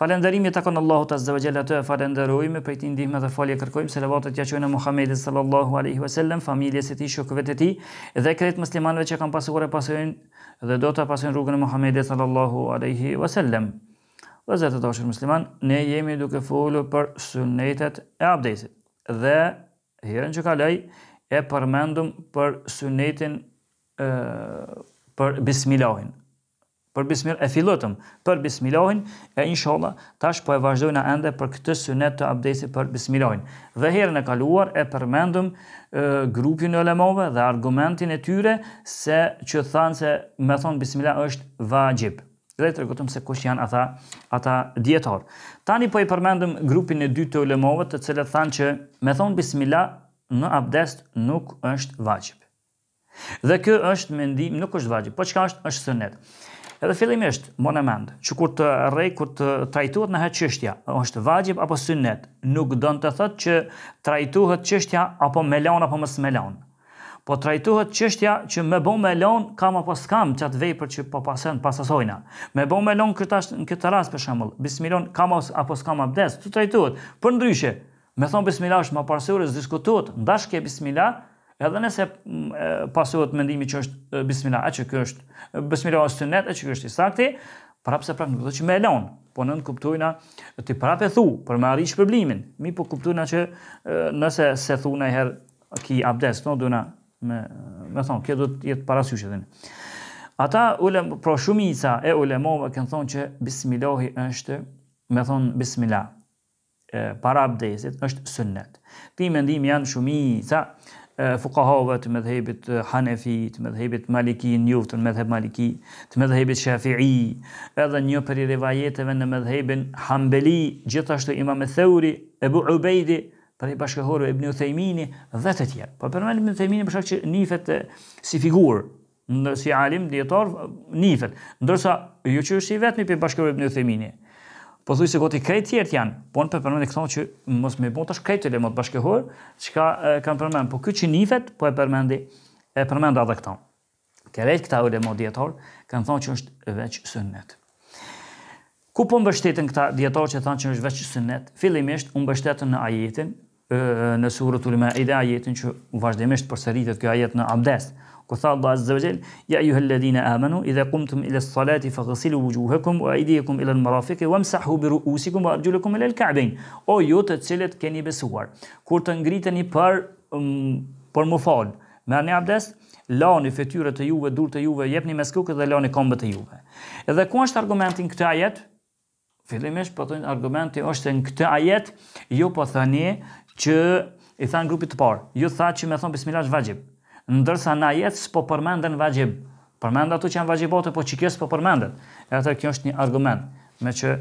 Falenderimi i takon Allahut azza wa jalla, atë e falenderojmë prej tij ndihmë dhe falje kërkojmë selavatet ja çojnë Muhamedit sallallahu alaihi wasallam familjes së tij shokëve të tij dhe krejt muslimanëve që kanë pasuar e pasojnë dhe do të pasojnë rrugën e Muhamedit sallallahu alaihi wasallam vëllezër të dashur musliman ne jemi duke folur për sunnetet e abdesit dhe herën që kaloi e përmendëm për sunnetin e, për bismillahin Për bismil e filluam për bismilahin e inshalla tash po e vazhdojna ende për këtë synet të abdestit për bismilahin. Dhe herën e kaluar e përmendëm grupin e ulemave dhe argumentin e tyre se që thanë se me thonë bismila është vaxhib. Dhe treguam se kush janë ata ata dijetarë. Tani po i përmendëm grupin e dytë të ulemave të cilët thanë që me thonë bismila në abdest nuk është vaxhib. Dhe ky është mendim, nuk është vaxhib, po çka është, është sunet. Edhe fillimisht, mbani n'mend, që kur të rrej, kur të trajtohet naiherë çështja, është vaxhib apo sunet, nuk don të thotë që trajtohet çështja apo me lanë apo mos me lanë. Po trajtohet çështja që me bo me lanë, kam apo s'kam qatë vepër që po pason, po e pasojna. Me bo me lanë këtë tash në këtë rast për shembull, bismilon, kam apo s'kam abdest, trajtohet, për ndryshe, Me thonë bismila është më parësore, s'diskutohet, ndash që bismila, edhe nëse pasohet mendimi që është bismila, e që kjo është bismila është sunnet, e që kjo është i sakti, prapë se prapë nuk do që me e lanë, po nënkuptojna ti prapë e thu, për me arri shpërblimin, me e kuptojna që nëse s'e thu naiherë ki abdes, po duna me, me thonë, kjo do të jetë parasysh edhe një. Ata ulem, pro shumica e ulemove kanë thonë që bismilohi është, me thonë bismila, para abdestit është sunnet. Këtij mendimi janë shumica e fukahave të medhhebit Hanefi, të medhhebit Maliki, i njoftun n'medhheb Maliki, të medhhebit Shafi'i, edhe një prej rivajeteve në medhhebin Hambeli, gjithashtu Imam Theuri, Ebu Ubejdi, prej bashkëkohorëve Ibn Uthejmini dhe të tjerë. Po përmend Ibn Uthejminin për shkak që nifet si figurë, si alim dijetar nifet. Ndërsa jo që është i vetmi prej bashkëkohorëve Ibn Uthejmini. Po thuaj se gati krejt tjerët janë, po ne përmendim këto që mos me bo tash krejt ulematë bashkëkohorë, çka kanë përmend, po ky që nifet po e përmendi e përmenda edhe këto. Krejt këta ulema dijetarë, kanë thonë që është veç sunnet. Ku po mbështeten këta dijetarë që thanë që është veç sunnet? Fillimisht u mbështetën në ajetin në surëtul Maide ajetin që vazhdimisht përsëritet ky ajet në abdest. Ku tha Allahu Azza wa Jall, "Ya ayyuhal ladhina amanu idha qumtum ila as-salati faghsilu wujuhakum wa aydiyakum ila al-marafiqi wamsahu bi ru'usikum wa arjulakum ila al-ka'bayn." O ju të cilët keni besuar, kur të ngriteni për, për m'u fal, merrni abdest Lani fytyrat e juve, durt e juve, jepni mes'h kokës dhe lani komët e juve. Edhe ku është argumenti n'këtë ajet? Fillimisht po thonë argumenti është në këtë ajet, ju po thani që i thanë grupit të parë, ju tha që me thonë bismillah është vajib, ndërsa në ajet s'po përmendet vajib, përmend ato që janë vajibate, po që kjo s'po përmendet, e atëherë kjo është një argument, meqë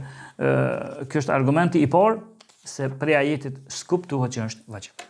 kjo është argumenti i parë, se prej ajetit s'kuptuhet që është vajib.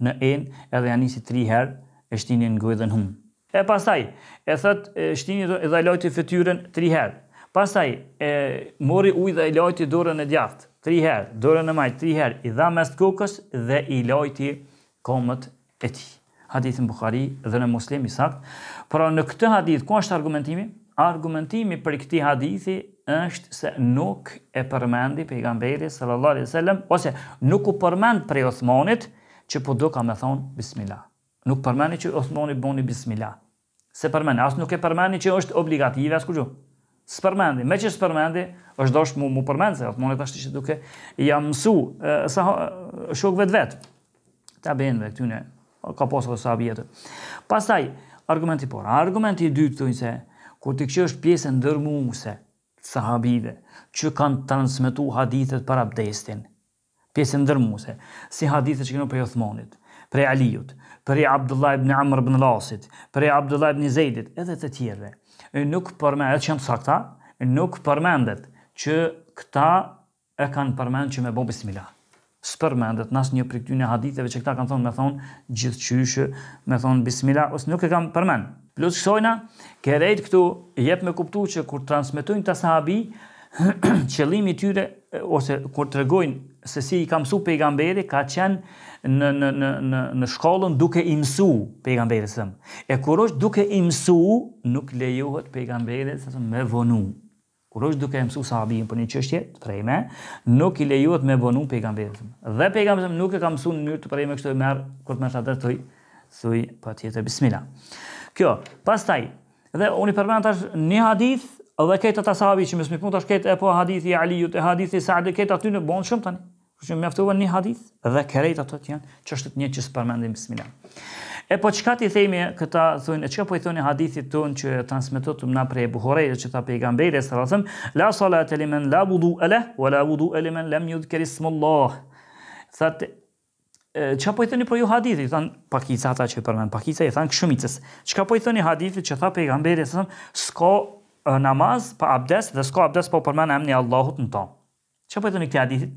Në enë edhe ja nisi tri herë e shtini n'gojë dhe në hundë. E pastaj e thot shtini dhe e lojti fytyrën tri herë. Pastaj e mori ujë dhe e lojti dorën e djathtë tri herë, dorën e majtë tri herë, i dha mes'h kokës dhe i lojti komët e tij. Hadithi n'Buhari dhe në Muslim i saktë. Pra në këtë hadith ku është argumentimi? Argumentimi prej këtij hadithi është se nuk e përmendi pejgamberi sallallahu alejhi wasallam ose nuk u përmend prej Othmonit që po dashka me thon bismillah. Nuk përmendi që Othmoni boni bismillah. S'e përmendi, as nuk e përmendi që është obligative as kujtu. S'përmendi, meqë s'përmendi, është dasht m'u, m'u përmend se Othmoni tash ishte duke ia mësu shokëve të vet. tabiinëve këtyne, ka pas edhe sahabij atë. Pastaj, argumenti parë, argumenti i dytë thonë se, kur t'i kqyrsh pjesën dërrmuese të sahabive, që kanë transmetu hadithet për abdestin, pjesën dërrmuese, si hadithet që kanë prej Othmanit, prej Aliut, prej Abdullah ibn Amr ibn el-Asit, prej Abdullah ibn Zejdit, edhe të tjerëve. Nuk përmendet, që janë të sakta, nuk përmendet që këta e kanë përmend që me bo bismillah. S'përmendet në asnjë prej këtyne haditheve që këta kanë thonë me thonë gjithqysh, me thonë bismillah, ose nuk e kanë përmend. Plus kësojna, krejt këtu jep me kuptu që kur transmetojnë këta sahabi, qëllimi i tyre, ose kur tregojnë se si i ka msu pejgamberi, ka qenë në, në, në, në, në shkollë duke i mësu pejgamberi sëmë. E kur është duke i mësu, nuk lejohet pejgamberi sëmë me vonu. Kur është duke e mësu sahabiun për një çështje të preme, nuk i lejohet me vonu pejgamberit sëmë. Dhe pejgamberi sëmë nuk e ka mësu në mënyrë të preme, kështu e merr, kur të marrësh abdes, thuj, thuj, patjetër, bismillah. Kjo, pastaj, dhe unë e përmenda tash një hadith, dhe krejt këta sahabi që mësë mi punë, tash këtë e po hadithi i Aliut, e hadithi i Saadit, këtë aty na bohen shumë tani. Kështu që mjafton një hadith dhe krejt ato janë çështje t'njëjta që s'përmendin bismillah. E po çka t'i themi këta thonë, çka po i thoni hadithit ton që e transmetuam na prej Buhariut që tha pejgamberi sallallahu alajhi wasallam, la salata liman la wudu lahu wa la wudu liman lam yudhkar ismullah. Thotë çka po i thoni pra ju hadithit, thon pakica ata që përmend pakica i thon shumicës. Çka po i thoni hadithit që tha pejgamberi sallallahu alajhi wasallam, s'ka namaz pa abdes dhe s'ka abdes pa përmend emrin e Allahut në to. Çka po i thoni këtij hadithit?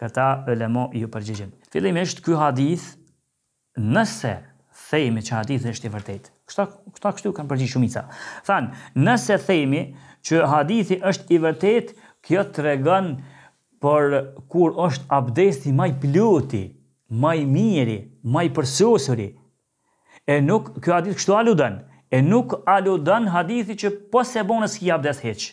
Këta ulema iu përgjigjen. Fillimisht ky hadith nëse themi që hadithi është i vërtetë. Këta këta kështu kanë përgjigj shumica. Than, nëse themi që hadithi është i vërtetë, kjo tregon për kur është abdesti ma i ploti, ma i miri, ma i përsosuri. E nuk ky hadith kështu aludon. E nuk aludon hadithi që po s'e bone s'ki abdest hiç.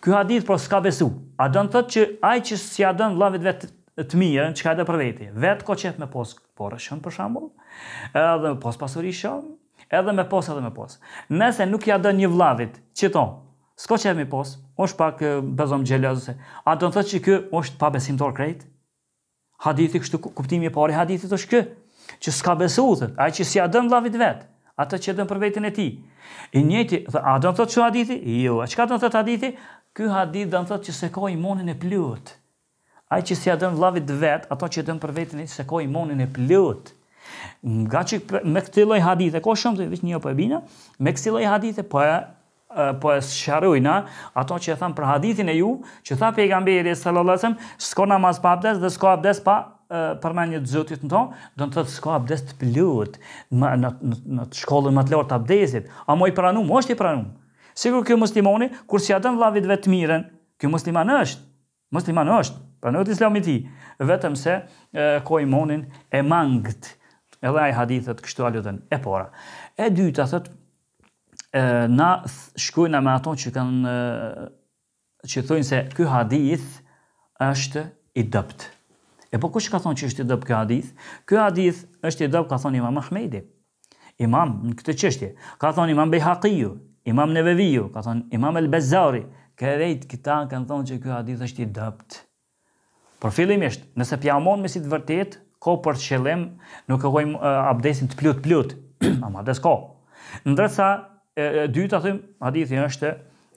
Ky hadith po s'ka besu. A don thot që ai që s'ia don vllavit vet të mirën çka do për veti. Vet ko qef me pos pore shum për shembull, edhe me pos pasuri shumë, edhe me pos edhe me pos. Nëse nuk ja don edhe vllavit qato, s'ko qef m'i pos, është pak bezom xhelozi ose a don thot që ky është pabesimtor krejt? Hadithi kështu kuptimi i parë i hadithit është ky, që s'ka besu, thot, ai që s'ia don vllavit vet, atë që don për veten e tij. I njëjti, thot, a do të thotë kështu hadithi? Jo, a çka do të thotë hadithi? Ky hadith do të thotë që s'e ka imanin e plot. Ai që s'ia don vllavit vet, ato që don për veten e tij s'e ka imanin e plot. Nga që me këtë lloj hadithe, ka shumë po veç një po e bina, me këtë lloj hadithe po po e sqarojna ato që e thamë për hadithin e ju, që tha pejgamberi sallallahu alajhi wasallam, s'ka namaz pa abdes dhe s'ka abdes pa përmendje të Zotit në to, do të thotë s'ka abdes të plot në në në shkallën më të lartë t'abdesit, amo i pranum osht i pranum. Sikur ky muslimani kur s'ia don vllavit vet të mirën, ky musliman është. Musliman është, pranohet Islami i tij, vetëm se e ka imanin e mangët. Edhe ai hadithi kështu aludon. E para. E dyta thotë na shkojnë me ato që kanë që thonë se ky hadith është i dobt. E po kush ka thonë që është i dobt ky hadith? Ky hadith është i dobt ka thonë Imam Ahmedi. Imam në këtë çështje. Ka thonë Imam Bejhakiu, Imam Neveviu, ka thonë Imam El Bezzari, krejt këta kanë thonë që ky hadith është i dobt. Por fillimisht, nëse e llogarim me si të vërtet, ka për qëllim, nuk e ko, uh, abdesin të plot plot, ama abdes ka. Ndërsa, e, e dyta thomë, hadithi është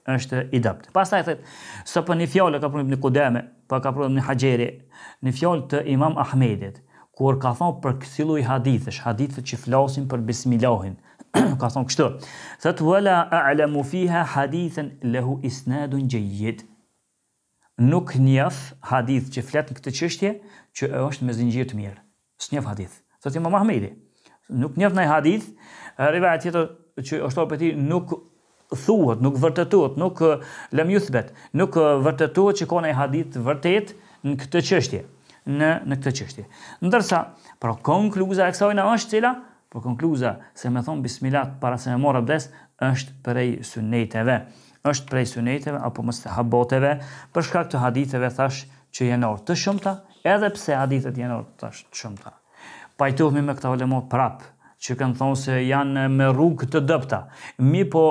është i dobt. Pastaj thotë, se po një fjalë ka pru Ibni Kudame, po ka pru Ibni Haxheri, një fjalë të Imam Ahmedit, kur ka thonë për kësi lloj hadithesh, hadithet që flasin për bismillahin, ka thonë kështu, thotë, wala a'lamu fiha hadithan lahu isnadun jayyid. Nuk njoh hadith që flet në këtë çështje që është me zinxhir të mirë. S'njoh hadith. Thotë Imam Ahmedi. Nuk njoh naj hadith, rivajat tjetër që është prej tij nuk thuhet, nuk vërtetohet, nuk lëm yuthbet, nuk vërtetohet që ka naj hadith t'vërtet në këtë çështje, në në këtë çështje. Ndërsa, pra konkluza e kësajna është cila? Pra konkluza se me thon bismillah para se me marr abdes është prej sunneteve. është prej Suneteve apo Mustahaboteve, për shkak të haditheve thash që jenor të shumta, edhe pse hadithet jenor thash të shumta. Pajtohemi me këta ulema prap, që kanë thonë se janë me rrugë të dobta. Mirëpo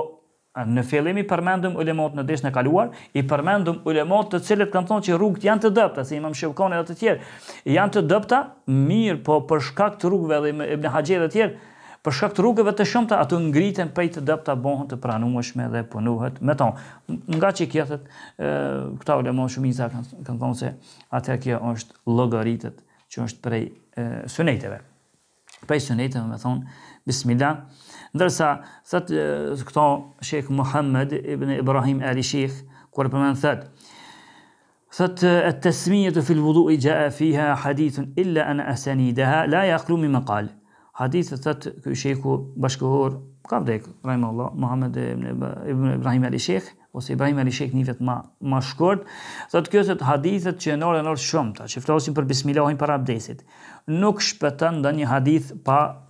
në fillim i përmendëm ulemat në dersin e kaluar, i përmendëm ulemat të cilët kanë thonë që rrugët janë të dobta, si imam Shevkani dhe të tjerë, janë të dobta, mirëpo për shkak të rrugëve dhe Ibn Hajjer dhe të tjerë, Për shkak të rrugëve të shumta ato ngriten prej të dobëta bëhen të pranueshme dhe punohet me to. Nga që kjo thot, këta ulema shumica kanë thonë se atherë kjo është llogaritet që është prej suneteve. Prej suneteve me thon bismillah. Ndërsa thot këto Sheikh Muhammed ibn Ibrahim Ali Sheikh kur e përmend thot Thotë At-Tasmiyatu fi al-Wudu'i ja'a fiha hadithun illa an asanidaha la yakhlu min maqal. Hadithet thotë ky shejhu bashkëkohor ka vdekë rahimahullah Muhammed ibn Ibrahim Ali Sheikh ose Ibrahim Ali Sheikh njihet ma ma shkurt, thotë kjo thotë hadithet që janë ardhur të shumta, që flasin për bismillahin para abdesit. Nuk shpëton ndonjë hadith pa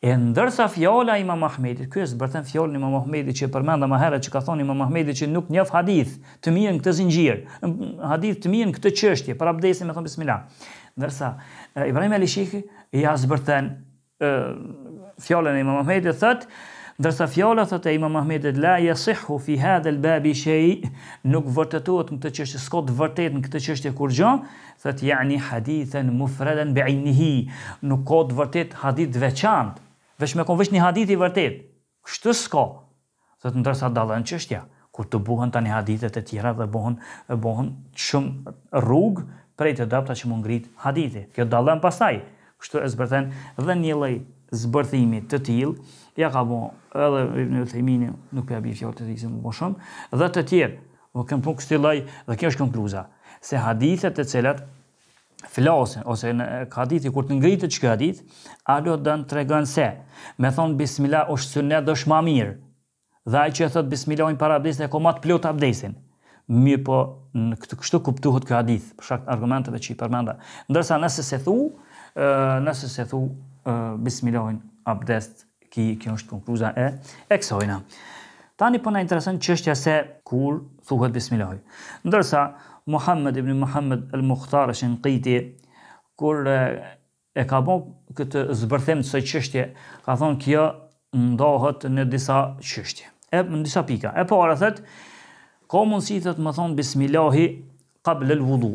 E ndërsa fjala e Imam Ahmedit, ky e zbërthen fjalën e Imam Ahmedit që e përmenda më herët që ka thënë Imam Ahmedi që nuk njoh hadith të mirë në këtë zinxhir, hadith të mirë në këtë çështje për abdesin me thënë bismillah. Ndërsa Ibrahim Ali Sheikhi ia zbërthen fjalën e Imam Ahmedit thotë Ndërsa fjala thot e Imam Ahmedit la yasihu fi hadha al-bab shay nuk vërtetohet në këtë çështje, s'ka të vërtetë në këtë çështje kurgjë, Thotë ja'ni hadithen mufreden bi'ejnihi, nuk ka të vërtetë hadith të veçantë, veç me kon veç një hadith i vërtetë, kështu s'ka. Thotë ndërsa dallon çështja, kur tubohen tani hadithet e tjera dhe bëhen bëhen shumë rrugë prej të dobtë që mu ngrit hadithi, kjo dallon pastaj, kështu e zbërthen dhe një lloj zbërthimi të tillë ia ka bo edhe Ibn Uthejmini, nuk po ja bie fjalët e tij se më bë shumë, dhe të tjerë, që kanë punu këtij lloji dhe kjo është konkluza, se hadithet të cilat flasin ose në hadithi kur të ngritet qeky hadith, ai do na tregon se me thon bismillah është sunnet është më mirë. Dhe ai që e thot bismillahin para abdestit e ka më të plot abdestin. Mirëpo kështu kuptohet ky hadith, për shkak argumenteve që i përmenda. Ndërsa nëse s'e thu, nëse s'e thu bismillahin abdest Ki, kjo është konkluza e, e kësojna. Tani po na intereson çështja se kur thuhet bismillah. Ndërsa Muhammed ibn Muhammed al-Mukhtar al-Shinqiti kur e ka bën këtë zbërthim të kësaj çështje, ka thonë kjo ndohet në disa çështje. E në disa pika. E para thotë ka mundësi thotë me thon bismillahi qabla al-wudu.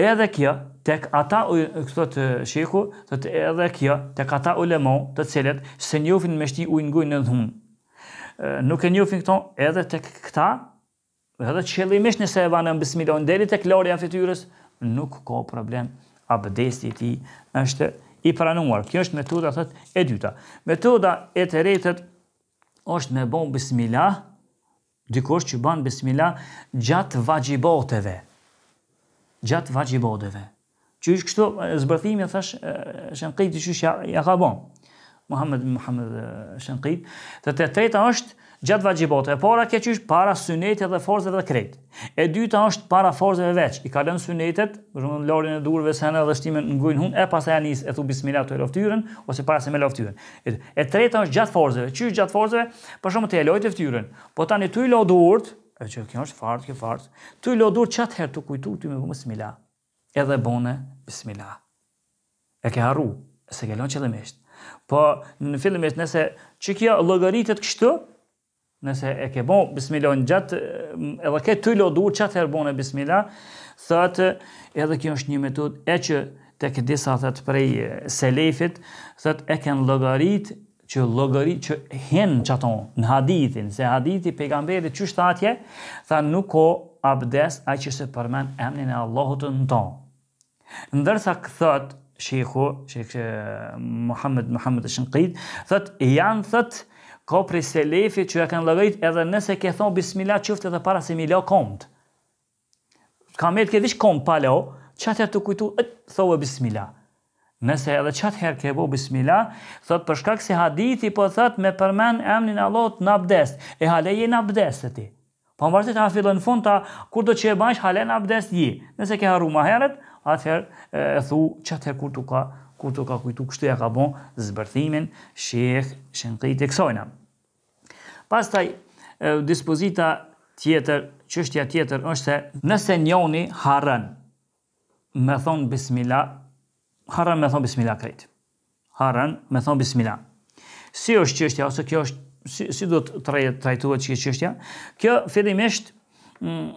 Edhe kjo tek ata thotë shehu, thotë edhe kjo tek ata ulemau të cilët se njohin me shti ujin n'gojë n'hunë. Nuk e njohin këto edhe tek këta edhe qëllimisht nëse e banë bismillah deri tek larja e fytyrës nuk ka problem abdesti i tij është i pranuar. Kjo është metoda thot e dyta. Metoda e tretë është me bën bismillah Dikush që ban bismilah gjatë vaxhiboteve. Gjatë vaxhiboteve. Qysh kështu zbërthimi e thash Shenqiti qysh ja, ja ka bon. Muhammed bin Muhammed Shenqit. Dhe e treta është gjatë vaxhibateve. E para ke qysh para suneteve dhe farzeve dhe krejt. E dyta është para farzeve veç. I kalon sunetet, për shembull larjen e durve sene dhe shtimin n'gojë n'hunë, e pastaj ja nis e thu bismillah tu lo ftyrën ose para se me lo ftyrën. E treta është gjatë farzeve. Qysh gjatë farzeve, për shembull e lojte ftyrën. Po tani tu i lo durt, e qikjo është farz, kjo farz, tu i lo durt qatëherë t'u kujtu, ty me bo bismila. Edhe bone, bismila. E ke harru, e se ke lon qëllimisht. Po në fillimisht, nëse qikjo llogaritet kështu, Nëse e ke bo bismilan gjatë, edhe ke tu i lo durt qatëherë bone bismila, thotë edhe kjo është një metodë e që tek disa thotë prej selefit, thotë e kanë llogarit që llogarit që hin qato në hadithin, se hadithi pejgamberit qysh tha atje, tha nuk ko abdes ai që s'e përmend emnin e Allahut në to. Ndërsa thotë Shejhu, Shejh Muhammed Muhammed Shinqid, thotë janë thotë ka prej selefit që e kanë llogarit edhe nëse ke thonë bismillah qoftë edhe para se me i la komët. Komët ke veç komë pa lo, qatëherë t'u kujtu, e thove bismillah. Nëse edhe qatëherë ke bo bismillah, thot për shkak se hadithi po thot me përmen emnin Allahut në abdest, e hale je në abdest ti. Pavarësisht a n'fillim a n'fund ta, kur do që e bajsh hale në abdest je. Nëse ke harru ma heret, atëherë e thu qatëher kur tu ka kur tu ka kujtu kështu ja ka bo zbërthimin shejh Shenqiti kësajna. Pastaj dispozita tjetër, çështja tjetër është se nëse njoni harron me thon bismila harron me thon bismila krejt harron me thon bismila si është çështja ose kjo është si, si do të trajtohet kjo çështja? Kjo fillimisht mm,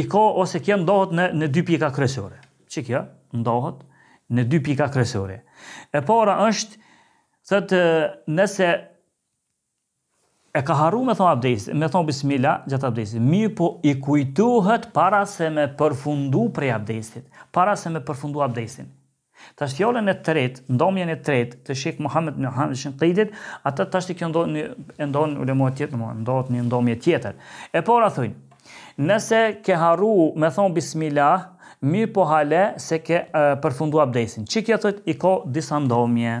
i ka ose kjo ndohet në në dy pika kryesore. Qikjo? Ndohet në dy pika kryesore. E para është thotë nëse E ka harru me thanë abdestit, me thanë bismila gjatë abdestit, mirëpo i kujtohet para se me përfundu prej abdesit, para se me përfundu abdesin. Tash fjalën e tretë, ndamjen e tretë të Sheikh Muhammad ibn Hamd al-Shinqidit, atë tash kjo ndohet një e ndohen ulemat tjetër, domethënë ndohet një ndamje tjetër. E para thojn, nëse ke harru me thon bismila, mirëpo hale s'e ke përfundu abdesin. Qi kjo thotë i ka disa ndamje.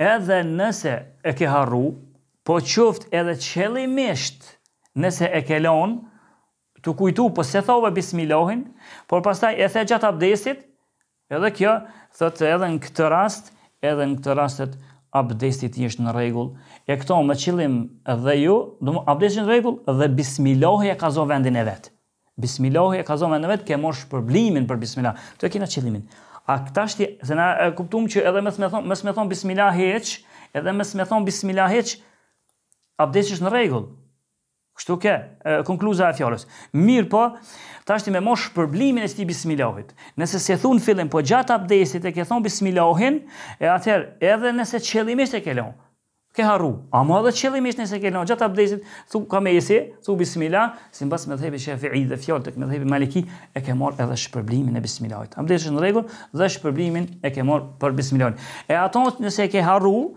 Edhe nëse e ke harru, po qoftë edhe qëllimisht nëse e ke lanë, t'u kujtu po s'e thove bismillahin, por pastaj e the gjatë abdestit, edhe kjo, thotë edhe në këtë rast, edhe në këtë rast abdesi ti është në rregull, e këto me qëllim dhe jo, domon abdesi është në rregull dhe bismillahi e ka za vendin e vet. Bismillahi e ka zënë vendin e vet, ke mor shpërblimin për bismillah. Të kena qëllimin. A tashti, se na e kuptum që edhe mos me thonë, mos me thonë bismillah hiç, edhe mes me thonë bismillah heq, abdesi është në rregull. Kështu ke, e, konkluza e fjalës. Mirëpo, tashti me mor shpërblimin e ktij bismillahit. Nëse s'e thu n'fillim, po gjatë abdesit e ke thonë bismillahin, e atëherë edhe nëse qëllimisht e ke lonë, Ke harru. Ama edhe qëllimisht nëse ke lënë gjatë abdesit, thu ka mesi, thu bismila, simbas medhhebit shafi, m'fal, te medhhebi maliki, e ke marr edhe shpërblimin e bismilahit. Abdesi është në rregull dhe shpërblimin e ke marr për bismilahin. E ato nëse ke harru,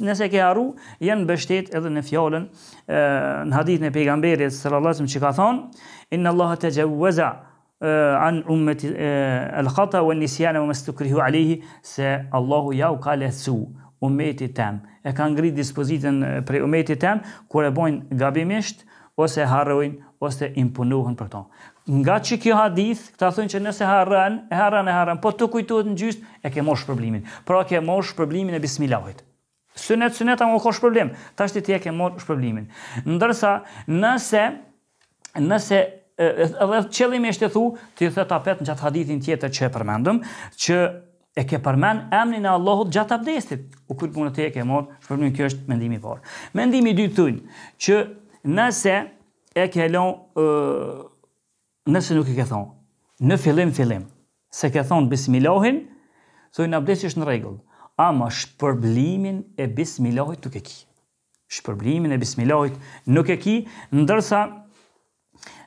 nëse ke harru, janë mbështet edhe në fjalën, në hadithin e pejgamberit salallahu alejhi ve selem që ka thonë, inallahe texhaveze, an ummeti el khata wen nisjane wa mestukrihu alejhi se Allahu jau ka lehtësu ummetit tem e ka ngrit dispozitën prej ummetit tem kur e bojn gabimisht ose harrojn ose imponohen për to nga që kjo hadith këta thojn që nëse harron e harron e harron po të kujtohet në gjys e ke marr shpërblimin pra ke marr shpërblimin e bismilahit Synet, synet ama ka shpërblim. Tashti ti e ke marr shpërblimin. Ndërsa nëse nëse edhe qëllimisht e thu, ti the apet në çat hadithin tjetër që e përmendëm, që e ke përmend emrin e Allahut gjatë abdestit. U kry puna ti e ke marr, shpërblimin kjo është mendimi i parë. Mendimi i dytë thonë që nëse e ke lënë Nëse nuk e ke thonë, në fillim fillim, s'e ke thonë bismillahin, thojn abdesi është në rregull, ama shpërblimin e bismillahit nuk e ki. Shpërblimin e bismillahit nuk e ki, ndërsa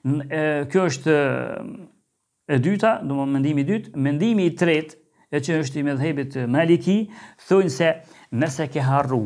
e, kjo është e dyta, domon mendimi i dytë, mendimi i tretë, e që është i medhebit Maliki, thojnë se nëse ke harru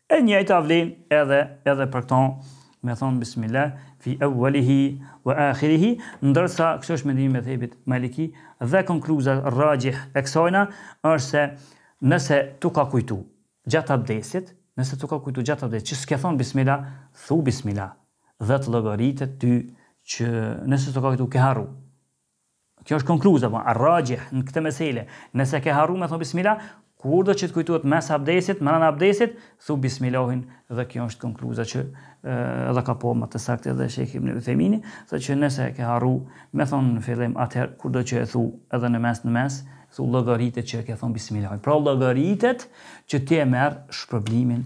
E njëjta vlen edhe edhe për këto me thon bismillah fi awwalihi wa akhirihi, ndërsa kjo është mendimi i mezhebit maliki dhe konkluza raxhih e kësajna është se nëse tu ka kujtu gjatë abdesit, nëse tu ka kujtu gjatë abdesit që s'ke thon bismillah, thu bismillah dhe të llogaritet ty e nëse s'tu ka kujtu ke harru. Kjo është konkluza, po, arraxhih në këtë mesele. Nëse ke harru me thonë bismilah, kurdo që të kujtohet mes abdesit, merr abdesin, thu bismilahin dhe kjo është konkluza që edhe e ka pa më të saktë edhe Shejh Ibn Uthejmini, që nëse ke harru me thonë në fillim atëherë, kurdo që e thu edhe në mes në mes, ty llogaritet që e ke thonë bismilahin. Pra llogaritet që ti e merr shpërblimin